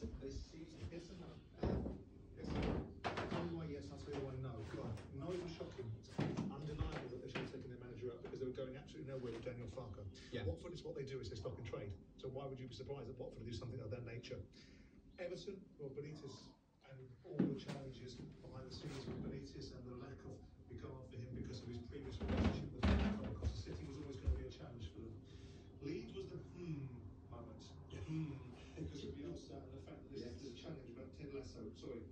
this, this season isn't a, isn't yes, I'll tell you no. God, not shocking. It's undeniable that they should have taken their manager out because they were going absolutely nowhere with Daniel Farke. Yeah. Watford is what they do is they stock and trade. So why would you be surprised that Watford do something of that nature? Everton, well, Benitez course, uh, the fact that this yes. is a challenge, about Ted Lasso, sorry,